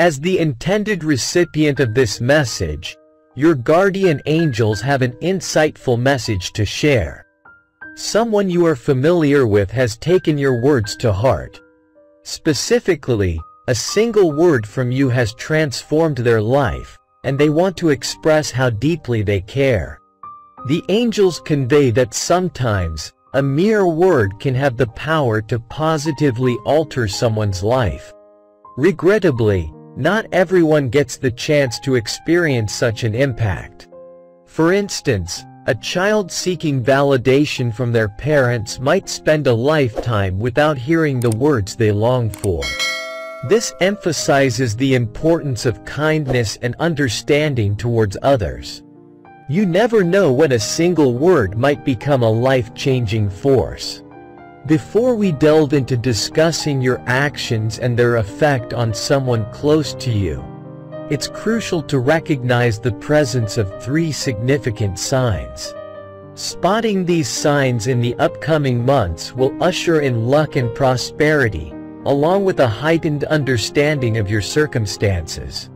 As the intended recipient of this message, your guardian angels have an insightful message to share. Someone you are familiar with has taken your words to heart. Specifically, a single word from you has transformed their life, and they want to express how deeply they care. The angels convey that sometimes, a mere word can have the power to positively alter someone's life. Regrettably, not everyone gets the chance to experience such an impact. For instance, a child seeking validation from their parents might spend a lifetime without hearing the words they long for. This emphasizes the importance of kindness and understanding towards others. You never know when a single word might become a life-changing force. Before we delve into discussing your actions and their effect on someone close to you, it's crucial to recognize the presence of three significant signs. Spotting these signs in the upcoming months will usher in luck and prosperity, along with a heightened understanding of your circumstances.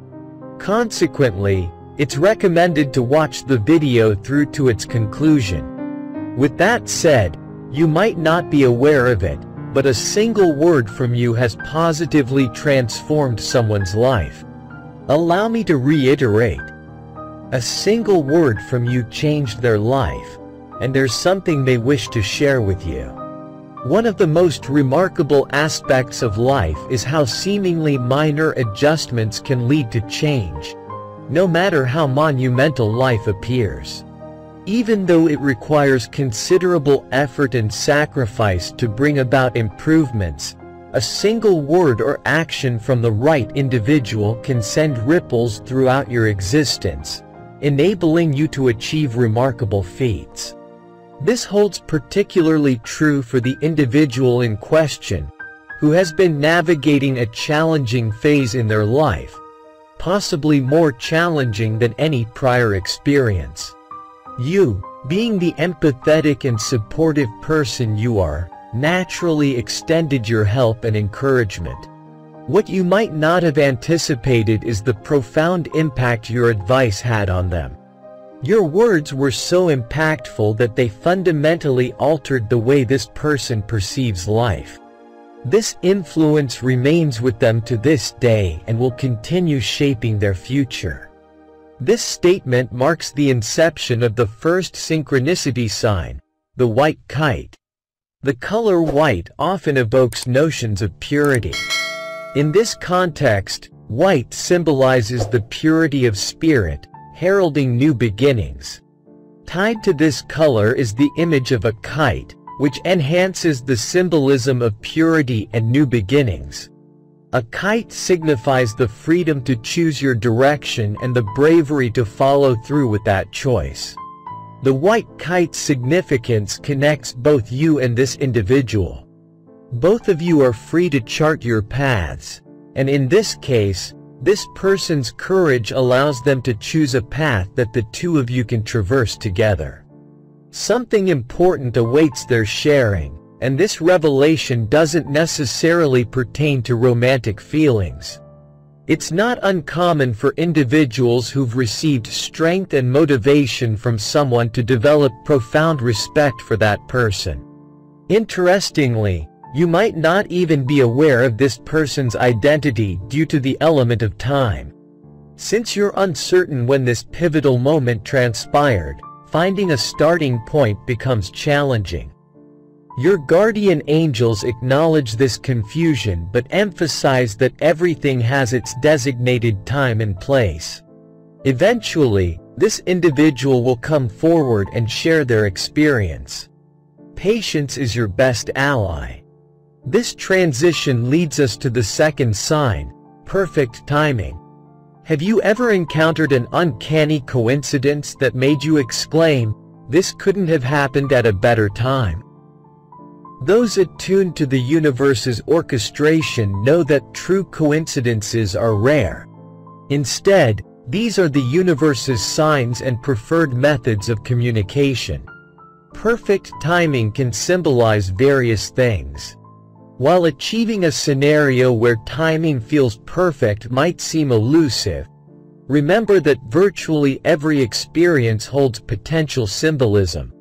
Consequently, it's recommended to watch the video through to its conclusion. With that said, you might not be aware of it, but a single word from you has positively transformed someone's life. Allow me to reiterate. A single word from you changed their life, and there's something they wish to share with you. One of the most remarkable aspects of life is how seemingly minor adjustments can lead to change, no matter how monumental life appears. Even though it requires considerable effort and sacrifice to bring about improvements, a single word or action from the right individual can send ripples throughout your existence, enabling you to achieve remarkable feats. This holds particularly true for the individual in question, who has been navigating a challenging phase in their life, possibly more challenging than any prior experience. You, being the empathetic and supportive person you are, naturally extended your help and encouragement. What you might not have anticipated is the profound impact your advice had on them. Your words were so impactful that they fundamentally altered the way this person perceives life. This influence remains with them to this day and will continue shaping their future. This statement marks the inception of the first synchronicity sign, the white kite. The color white often evokes notions of purity. In this context, white symbolizes the purity of spirit, heralding new beginnings. Tied to this color is the image of a kite, which enhances the symbolism of purity and new beginnings. A kite signifies the freedom to choose your direction and the bravery to follow through with that choice. The white kite's significance connects both you and this individual. Both of you are free to chart your paths, and in this case, this person's courage allows them to choose a path that the two of you can traverse together. Something important awaits their sharing, and this revelation doesn't necessarily pertain to romantic feelings. It's not uncommon for individuals who've received strength and motivation from someone to develop profound respect for that person. Interestingly, you might not even be aware of this person's identity due to the element of time. Since you're uncertain when this pivotal moment transpired, finding a starting point becomes challenging. Your guardian angels acknowledge this confusion but emphasize that everything has its designated time and place. Eventually, this individual will come forward and share their experience. Patience is your best ally. This transition leads us to the second sign, perfect timing. Have you ever encountered an uncanny coincidence that made you exclaim, this couldn't have happened at a better time? Those attuned to the universe's orchestration know that true coincidences are rare. Instead, these are the universe's signs and preferred methods of communication. Perfect timing can symbolize various things. While achieving a scenario where timing feels perfect might seem elusive, remember that virtually every experience holds potential symbolism.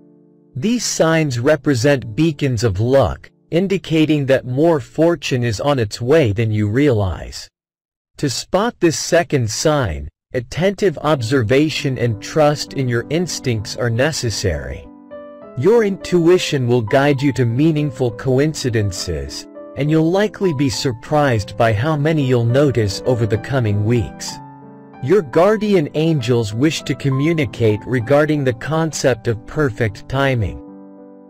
These signs represent beacons of luck, indicating that more fortune is on its way than you realize. To spot this second sign, attentive observation and trust in your instincts are necessary. Your intuition will guide you to meaningful coincidences, and you'll likely be surprised by how many you'll notice over the coming weeks. Your guardian angels wish to communicate regarding the concept of perfect timing.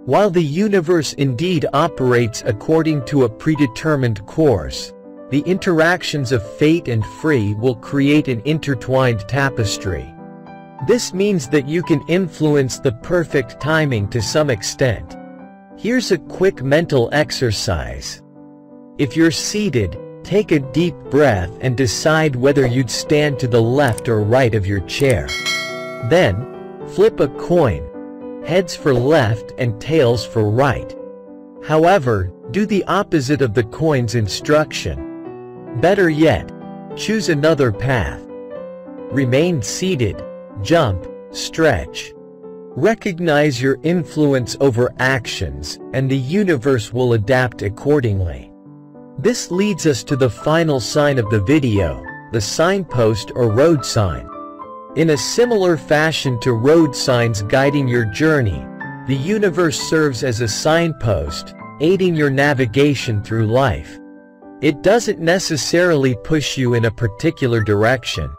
While the universe indeed operates according to a predetermined course, the interactions of fate and free will create an intertwined tapestry. This means that you can influence the perfect timing to some extent. Here's a quick mental exercise. If you're seated, take a deep breath and decide whether you'd stand to the left or right of your chair. Then, flip a coin, heads for left and tails for right. However, do the opposite of the coin's instruction. Better yet, choose another path. Remain seated, jump, stretch. Recognize your influence over actions, and the universe will adapt accordingly. This leads us to the final sign of the video, the signpost or road sign. In a similar fashion to road signs guiding your journey, the universe serves as a signpost, aiding your navigation through life. It doesn't necessarily push you in a particular direction.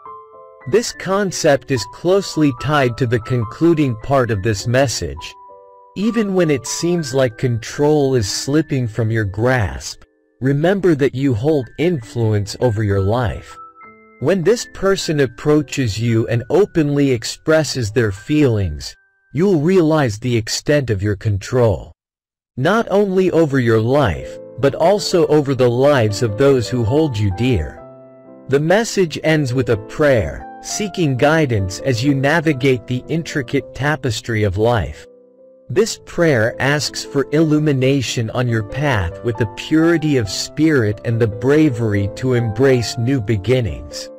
This concept is closely tied to the concluding part of this message. Even when it seems like control is slipping from your grasp, remember that you hold influence over your life. When this person approaches you and openly expresses their feelings, you'll realize the extent of your control. Not only over your life, but also over the lives of those who hold you dear. The message ends with a prayer, seeking guidance as you navigate the intricate tapestry of life. This prayer asks for illumination on your path with the purity of spirit and the bravery to embrace new beginnings.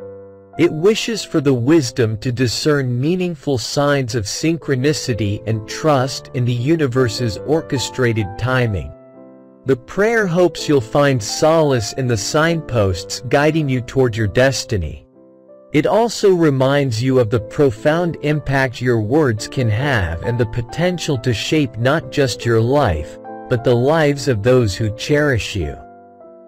It wishes for the wisdom to discern meaningful signs of synchronicity and trust in the universe's orchestrated timing. The prayer hopes you'll find solace in the signposts guiding you toward your destiny. It also reminds you of the profound impact your words can have and the potential to shape not just your life, but the lives of those who cherish you.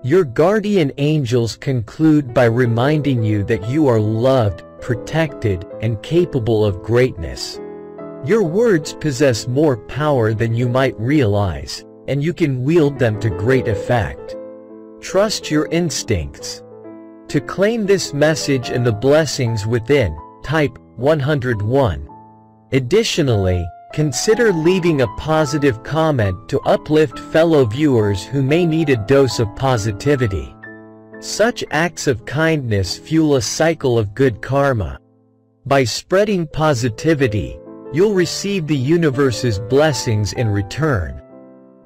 Your guardian angels conclude by reminding you that you are loved, protected, and capable of greatness. Your words possess more power than you might realize and you can wield them to great effect. Trust your instincts. To claim this message and the blessings within, type 101. Additionally, consider leaving a positive comment to uplift fellow viewers who may need a dose of positivity. Such acts of kindness fuel a cycle of good karma. By spreading positivity, you'll receive the universe's blessings in return.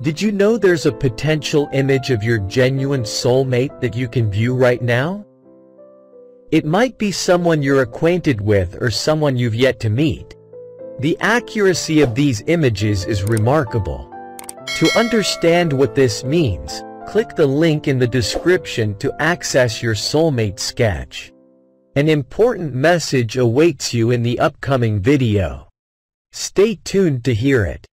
Did you know there's a potential image of your genuine soulmate that you can view right now? It might be someone you're acquainted with or someone you've yet to meet. The accuracy of these images is remarkable. To understand what this means, click the link in the description to access your soulmate sketch. An important message awaits you in the upcoming video. Stay tuned to hear it.